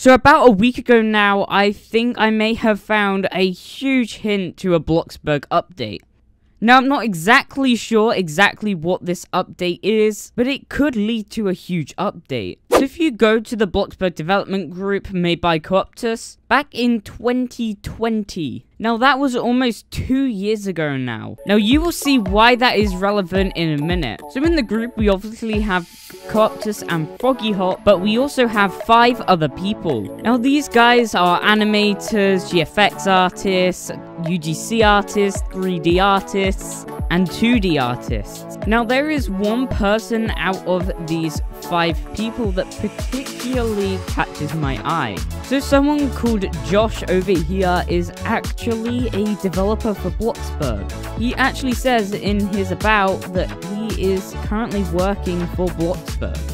So about a week ago now, I think I may have found a huge hint to a Bloxburg update. Now, I'm not exactly sure exactly what this update is, but it could lead to a huge update. So if you go to the Bloxburg development group made by Coeptus, back in 2020, now that was almost two years ago now. Now you will see why that is relevant in a minute. So in the group, we obviously have Coeptus and Froggy Hop, but we also have five other people. Now these guys are animators, GFX artists, UGC artists, 3D artists, and 2D artists. Now, there is one person out of these five people that particularly catches my eye. So, someone called Josh over here is actually a developer for Bloxburg. He actually says in his about that he is currently working for Bloxburg.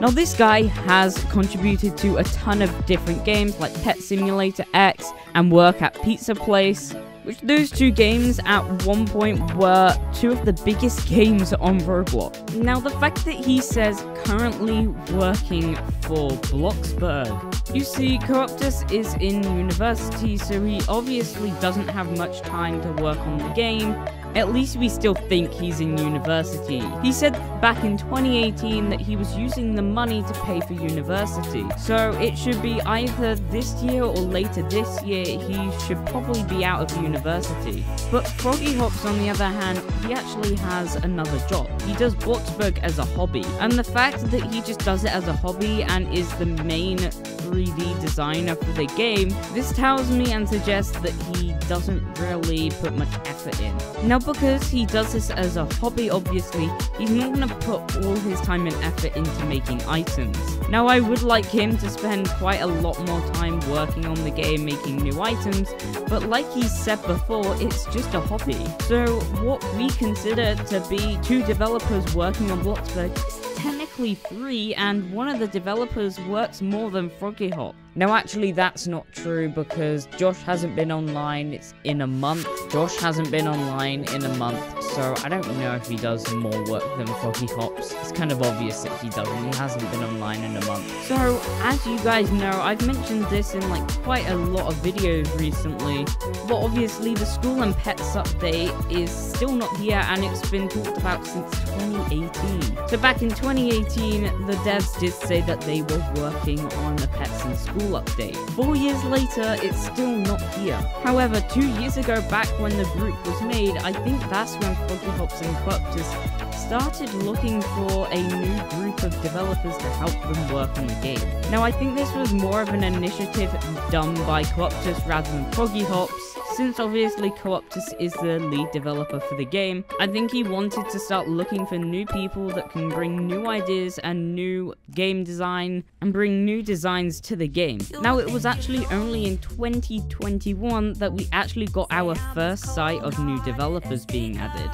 Now, this guy has contributed to a ton of different games like Pet Simulator X and Work at Pizza Place, which those two games at one point were two of the biggest games on Roblox. Now, the fact that he says currently working for Bloxburg. You see, Coeptus is in university, so he obviously doesn't have much time to work on the game, at least we still think he's in university. He said back in 2018 that he was using the money to pay for university. So it should be either this year or later this year he should probably be out of university. But Froggy Hops on the other hand, he actually has another job. He does Bloxburg as a hobby. And the fact that he just does it as a hobby and is the main 3D designer for the game, this tells me and suggests that he doesn't really put much effort in. Now because he does this as a hobby, obviously, he's not going to put all his time and effort into making items. Now, I would like him to spend quite a lot more time working on the game, making new items, but like he said before, it's just a hobby. So, what we consider to be two developers working on Bloxburg is technically three, and one of the developers works more than Froggy Hop. Now, actually, that's not true because Josh hasn't been online. It's in a month. Josh hasn't been online in a month, so I don't know if he does more work than Froggy Hops. It's kind of obvious that he doesn't. He hasn't been online in a month. So, as you guys know, I've mentioned this in like quite a lot of videos recently, but obviously the School and Pets update is still not here and it's been talked about since 2018. So back in 2018, the devs did say that they were working on the Pets in School update. Four years later, it's still not here. However, two years ago back when the group was made, I think that's when Froggy Hops and Coeptus started looking for a new group of developers to help them work on the game. Now, I think this was more of an initiative done by Coeptus rather than Froggy Hops, since obviously Coeptus is the lead developer for the game, I think he wanted to start looking for new people that can bring new ideas and new game design and bring new designs to the game. Now it was actually only in 2021 that we actually got our first sight of new developers being added.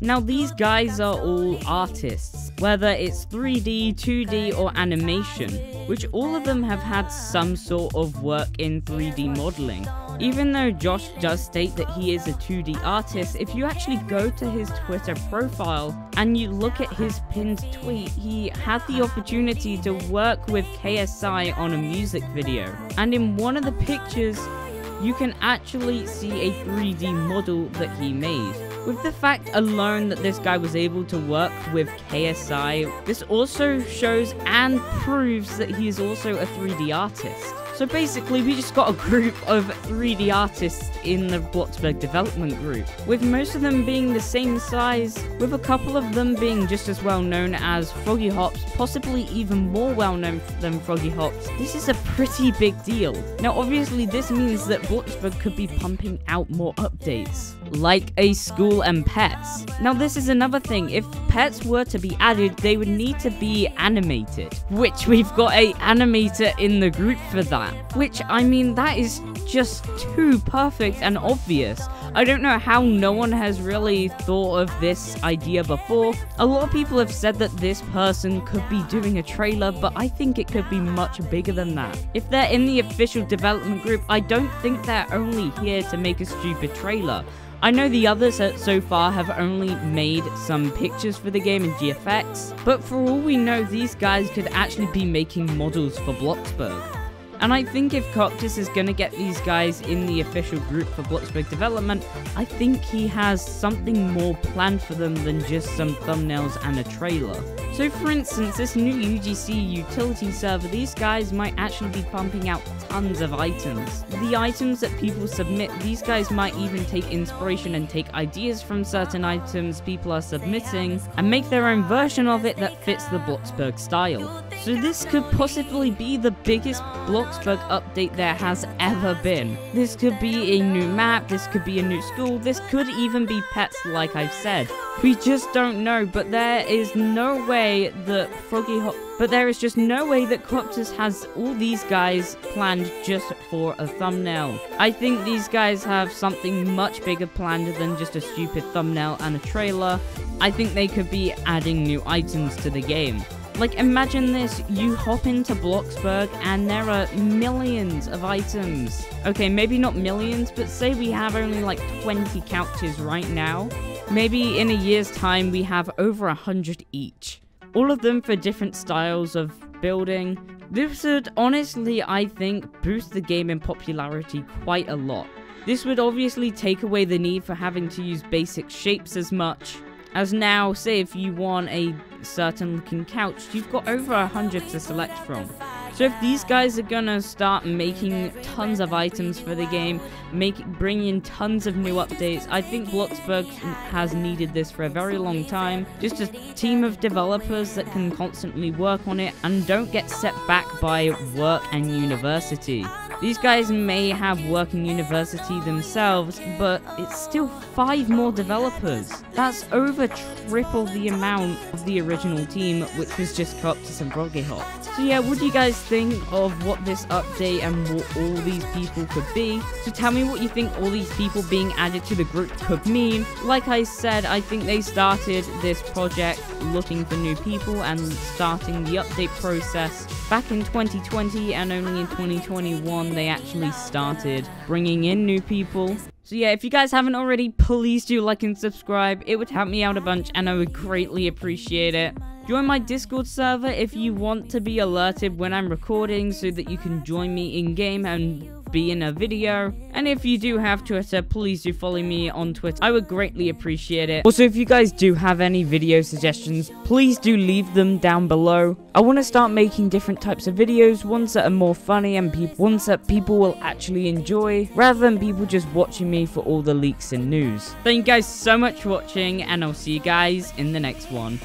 Now these guys are all artists, whether it's 3D, 2D or animation, which all of them have had some sort of work in 3D modeling. Even though Josh does state that he is a 2D artist, if you actually go to his Twitter profile and you look at his pinned tweet, he had the opportunity to work with KSI on a music video. And in one of the pictures, you can actually see a 3D model that he made. With the fact alone that this guy was able to work with KSI, this also shows and proves that he is also a 3D artist. So basically, we just got a group of 3D artists in the Bloxburg development group, with most of them being the same size, with a couple of them being just as well known as Froggy Hops, possibly even more well known than Froggy Hops. This is a pretty big deal. Now, obviously, this means that Bloxburg could be pumping out more updates, like a school and pets. Now, this is another thing. If pets were to be added, they would need to be animated, which we've got a animator in the group for that. Which, I mean, that is just too perfect and obvious. I don't know how no one has really thought of this idea before. A lot of people have said that this person could be doing a trailer, but I think it could be much bigger than that. If they're in the official development group, I don't think they're only here to make a stupid trailer. I know the others so far have only made some pictures for the game in GFX, but for all we know, these guys could actually be making models for Bloxburg. And I think if Coeptus is gonna get these guys in the official group for Bloxburg development, I think he has something more planned for them than just some thumbnails and a trailer. So for instance, this new UGC utility server, these guys might actually be pumping out tons of items. The items that people submit, these guys might even take inspiration and take ideas from certain items people are submitting and make their own version of it that fits the Bloxburg style. So this could possibly be the biggest Bloxburg update there has ever been. This could be a new map, this could be a new school, this could even be pets like I've said. We just don't know, but there is no way that Froggy Hop but there is just no way that Coeptus has all these guys planned just for a thumbnail. I think these guys have something much bigger planned than just a stupid thumbnail and a trailer. I think they could be adding new items to the game. Like, imagine this, you hop into Bloxburg and there are millions of items. Okay, maybe not millions, but say we have only like 20 couches right now. Maybe in a year's time we have over a hundred each. All of them for different styles of building. This would honestly, I think, boost the game in popularity quite a lot. This would obviously take away the need for having to use basic shapes as much, as now, say if you want a certain looking couch, you've got over a hundred to select from. So if these guys are gonna start making tons of items for the game, make bring in tons of new updates, I think Bloxburg has needed this for a very long time. Just a team of developers that can constantly work on it and don't get set back by work and university. These guys may have work in university themselves, but it's still five more developers. That's over triple the amount of the original team, which was just Coeptus and Froggy Hop. So yeah, what do you guys think of what this update and what all these people could be? So tell me what you think all these people being added to the group could mean. Like I said, I think they started this project looking for new people and starting the update process back in 2020 and only in 2021 they actually started bringing in new people. So yeah, if you guys haven't already, please do like and subscribe. It would help me out a bunch and I would greatly appreciate it. Join my Discord server if you want to be alerted when I'm recording so that you can join me in-game and be in a video. And if you do have Twitter, please do follow me on Twitter. I would greatly appreciate it. Also, if you guys do have any video suggestions, please do leave them down below. I want to start making different types of videos, ones that are more funny and ones that people will actually enjoy, rather than people just watching me for all the leaks and news. Thank you guys so much for watching, and I'll see you guys in the next one.